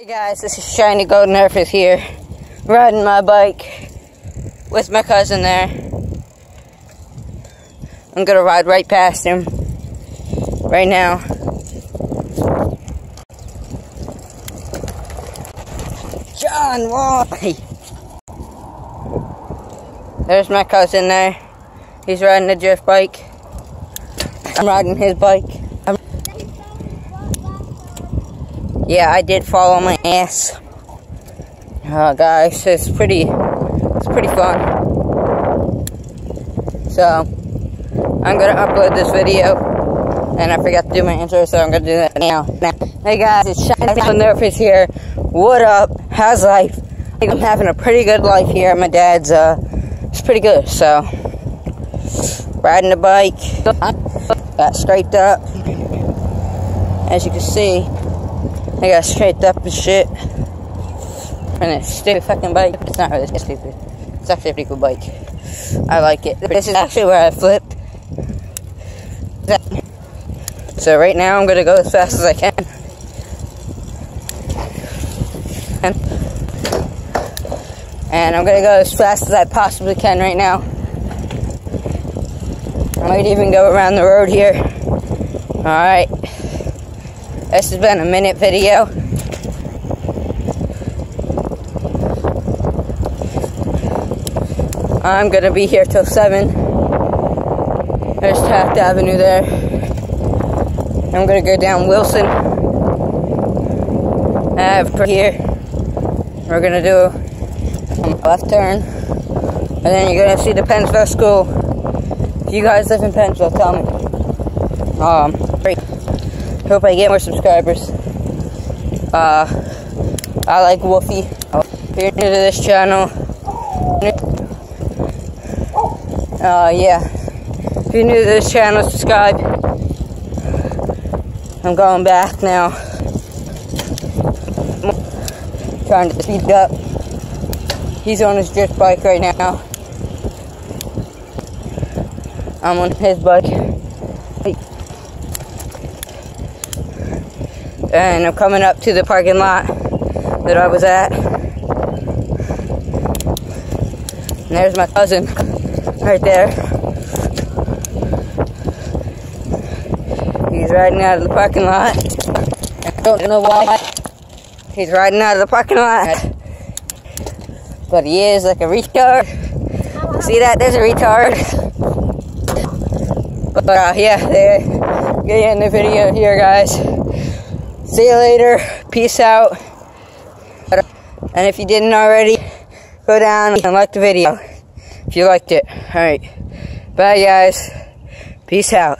Hey guys, this is Shiny Golden Earth here, riding my bike with my cousin there. I'm gonna ride right past him right now. John, why? There's my cousin there. He's riding a drift bike. I'm riding his bike. I'm yeah, I did fall on my ass. Uh, guys, it's pretty, it's pretty fun. So, I'm gonna upload this video, and I forgot to do my intro, so I'm gonna do that now. now. Hey guys, it's Shiny Nerfus here. What up? How's life? I think I'm having a pretty good life here my dad's. Uh, it's pretty good. So, riding the bike, got straightened up. As you can see, I got straight up and shit. And it's stupid fucking bike. It's not really stupid. It's actually a pretty cool bike. I like it. This is actually where I flipped. So right now I'm gonna go as fast as I can. And I'm gonna go as fast as I possibly can right now. I might even go around the road here. Alright. This has been a minute video. I'm gonna be here till 7. There's Taft Avenue there. I'm gonna go down Wilson Ave here. We're gonna do a left turn. And then you're gonna see the Pennsville School. If you guys live in Pennsville, tell me. Um, Hope I get more subscribers. Uh, I like Wolfie. If you're new to this channel, uh, yeah. If you're new to this channel, subscribe. I'm going back now. Trying to speed up. He's on his drift bike right now. I'm on his bike. And I'm coming up to the parking lot that I was at. And there's my cousin right there. He's riding out of the parking lot. I don't know why he's riding out of the parking lot. But he is like a retard. See that? There's a retard. But uh, yeah, there. Get in the video here, guys. See you later. Peace out. And if you didn't already, go down and like the video if you liked it. Alright. Bye, guys. Peace out.